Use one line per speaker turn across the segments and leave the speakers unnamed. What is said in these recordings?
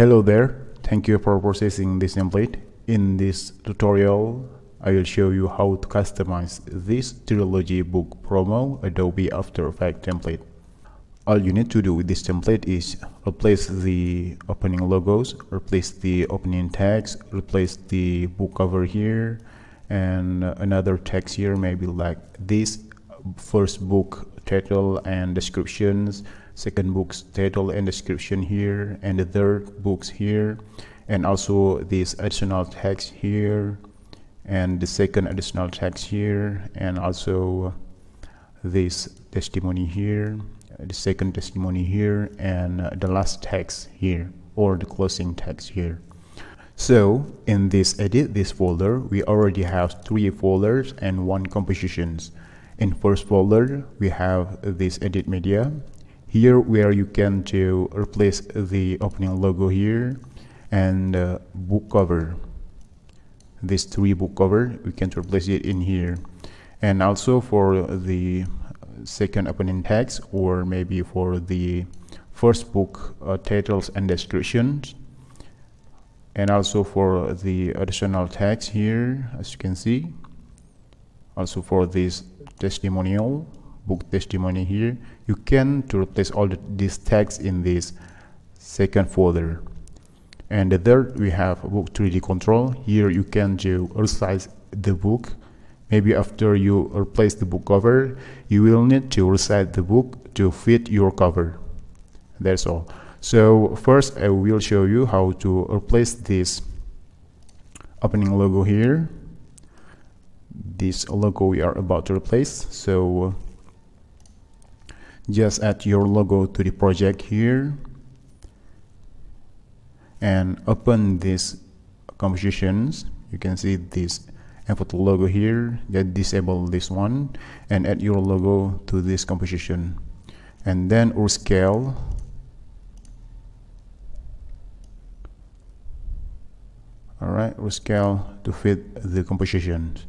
Hello there, thank you for processing this template. In this tutorial, I will show you how to customize this Trilogy Book Promo Adobe After Effects template. All you need to do with this template is replace the opening logos, replace the opening text, replace the book cover here, and another text here, maybe like this first book title and descriptions, second book's title and description here, and the third books here, and also this additional text here, and the second additional text here, and also this testimony here, the second testimony here, and the last text here, or the closing text here. So in this edit this folder, we already have three folders and one compositions. In first folder, we have this edit media. Here where you can to replace the opening logo here and uh, book cover. This three book cover, we can replace it in here. And also for the second opening text or maybe for the first book uh, titles and descriptions and also for the additional text here as you can see also for this testimonial book testimony here you can to replace all the, these tags in this second folder. And the third we have book 3d control. Here you can do resize the book. Maybe after you replace the book cover you will need to resize the book to fit your cover. That's all. So first I will show you how to replace this opening logo here. This logo we are about to replace. So just add your logo to the project here. And open this compositions. You can see this photo logo here. Just disable this one and add your logo to this composition. And then or scale. All right rescale to fit the compositions.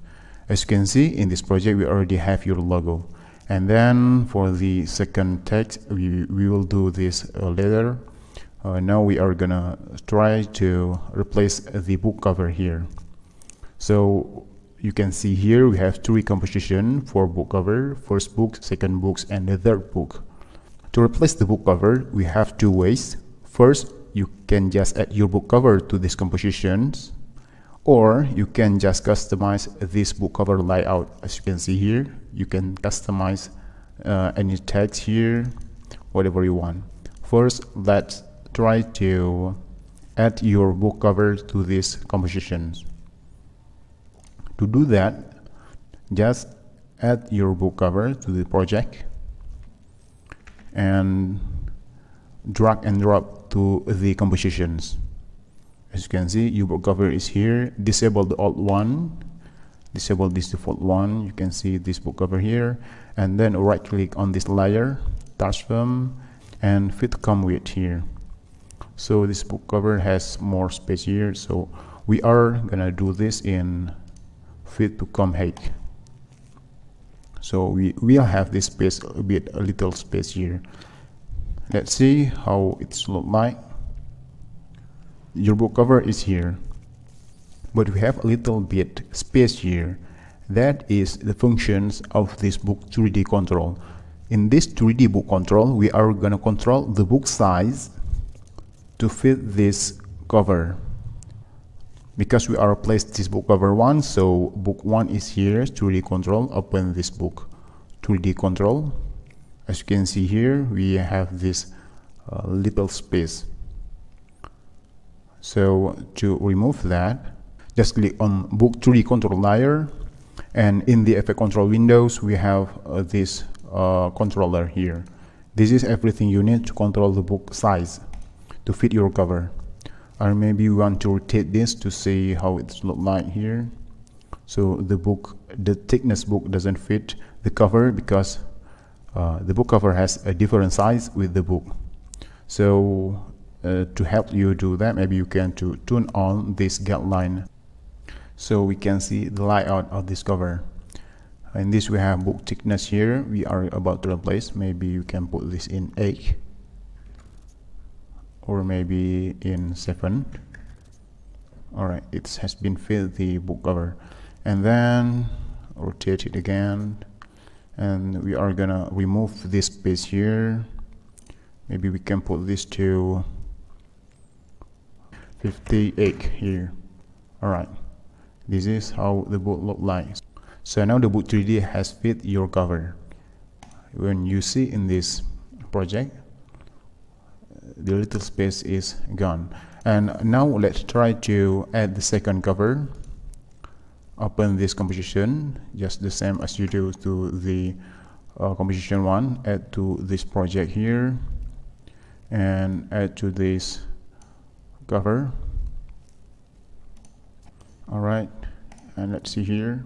As you can see in this project we already have your logo and then for the second text we, we will do this uh, later. Uh, now we are gonna try to replace the book cover here. So you can see here we have three composition for book cover first book second books and the third book. To replace the book cover we have two ways. First you can just add your book cover to these compositions or you can just customize this book cover layout. As you can see here you can customize uh, any text here whatever you want. First let's try to add your book cover to these compositions. To do that just add your book cover to the project and drag and drop to the compositions as you can see book cover is here. Disable the alt one. Disable this default one. You can see this book cover here. And then right click on this layer transform and fit comp width here. So this book cover has more space here. So we are gonna do this in fit to comp height. So we will have this space a bit a little space here. Let's see how it's look like your book cover is here but we have a little bit space here. That is the functions of this book 3d control. In this 3d book control we are gonna control the book size to fit this cover. Because we are placed this book cover one so book one is here 3d control open this book. 3d control as you can see here we have this uh, little space so to remove that just click on book 3d control layer. And in the effect control windows we have uh, this uh, controller here. This is everything you need to control the book size to fit your cover. Or maybe you want to rotate this to see how it's look like here. So the book the thickness book doesn't fit the cover because uh, the book cover has a different size with the book. So uh, to help you do that maybe you can to turn on this guideline so we can see the layout of this cover in this we have book thickness here. We are about to replace. Maybe you can put this in 8 or maybe in 7 alright it has been filled the book cover. And then rotate it again. And we are gonna remove this space here. Maybe we can put this to 58 here. Alright this is how the book look like. So now the book 3d has fit your cover. When you see in this project the little space is gone. And now let's try to add the second cover. Open this composition just the same as you do to the uh, composition one. Add to this project here. And add to this cover. Alright and let's see here.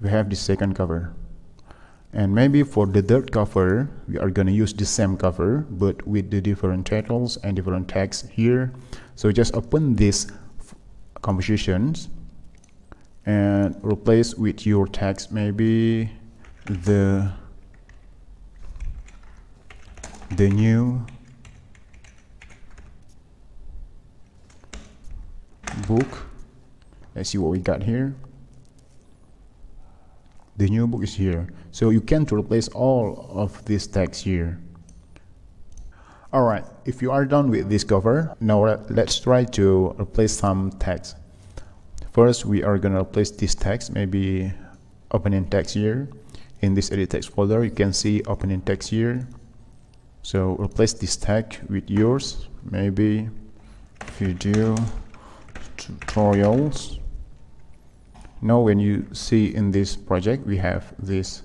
We have the second cover. And maybe for the third cover we are going to use the same cover but with the different titles and different text here. So just open this compositions and replace with your text maybe the the new book. Let's see what we got here. The new book is here. So you can replace all of this text here. Alright if you are done with this cover now let's try to replace some text first we are gonna replace this text maybe opening text here. In this edit text folder you can see opening text here. So replace this tag with yours. Maybe video tutorials. Now when you see in this project we have this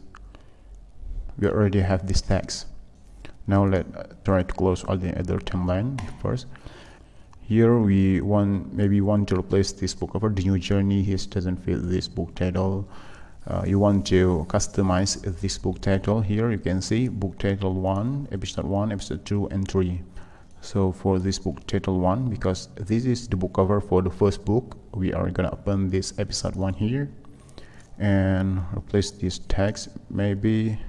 we already have this text now let uh, try to close all the other timeline first. Here we want maybe want to replace this book cover. The new journey here doesn't fit this book title. Uh, you want to customize this book title. Here you can see book title 1 episode 1 episode 2 and 3 so for this book title 1 because this is the book cover for the first book we are gonna open this episode 1 here and replace this text. Maybe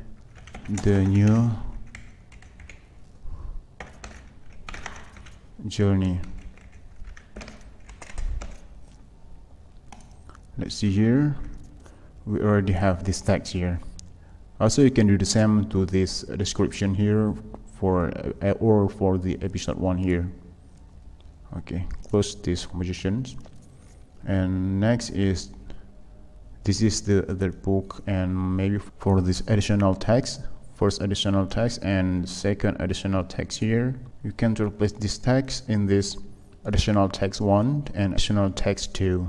the new journey. Let's see here. We already have this text here. Also you can do the same to this description here for uh, or for the episode one here. Okay close these compositions. And next is this is the other book and maybe for this additional text first additional text and second additional text here. You can replace this text in this additional text 1 and additional text 2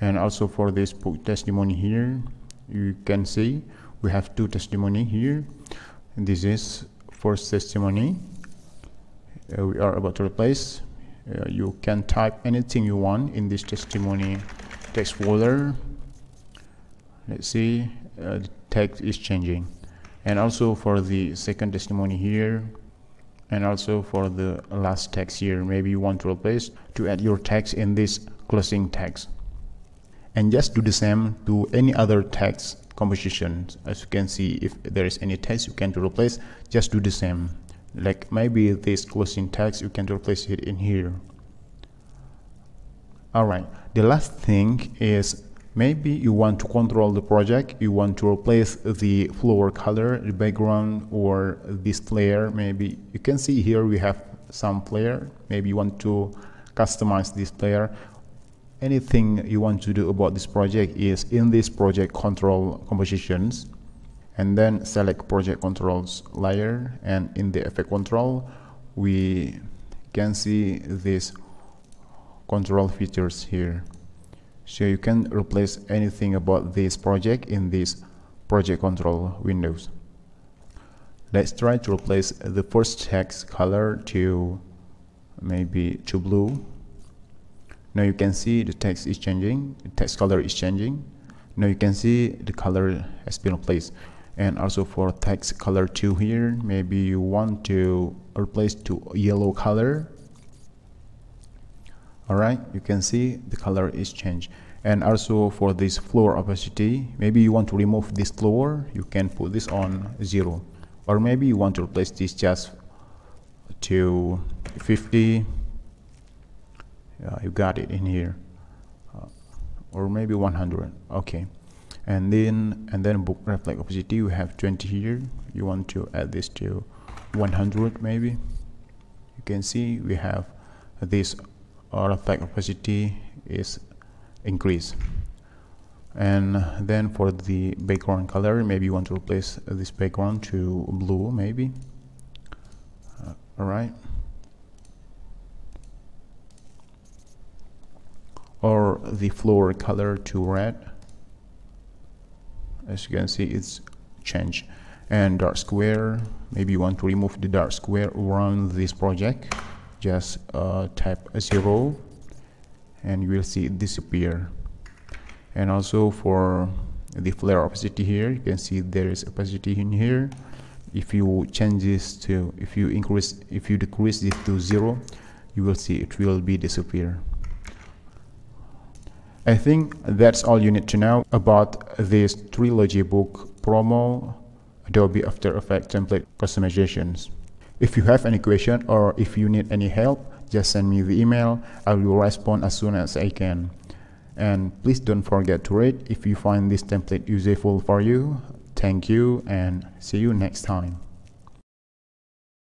and also for this book testimony here you can see we have two testimony here. And this is first testimony. Uh, we are about to replace. Uh, you can type anything you want in this testimony text folder. Let's see. Uh, the text is changing. And also for the second testimony here and also for the last text here maybe you want to replace to add your text in this closing text. And just do the same to any other text composition as you can see if there is any text you can replace just do the same. Like maybe this closing text you can replace it in here. Alright the last thing is maybe you want to control the project. You want to replace the floor color the background or this layer maybe you can see here we have some player maybe you want to customize this player anything you want to do about this project is in this project control compositions and then select project controls layer and in the effect control we can see these control features here. So you can replace anything about this project in this project control windows. Let's try to replace the first text color to maybe to blue now you can see the text is changing. The text color is changing. Now you can see the color has been replaced. And also for text color 2 here maybe you want to replace to yellow color. Alright you can see the color is changed. And also for this floor opacity maybe you want to remove this floor you can put this on zero. Or maybe you want to replace this just to 50 yeah, you got it in here. Uh, or maybe 100 okay. And then and then book reflect opacity you have 20 here. You want to add this to 100 maybe. You can see we have this uh, reflect opacity is increased. And then for the background color maybe you want to replace this background to blue maybe. Uh, all right or the floor color to red. As you can see it's changed. And dark square maybe you want to remove the dark square around this project just uh, type a zero and you will see it disappear. And also for the flare opacity here you can see there is opacity in here. If you change this to if you increase if you decrease this to zero you will see it will be disappear I think that's all you need to know about this trilogy book promo Adobe After Effects template customizations. If you have any question or if you need any help, just send me the email. I will respond as soon as I can. And please don't forget to rate if you find this template useful for you. Thank you and see you next time.